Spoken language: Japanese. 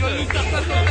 頼む!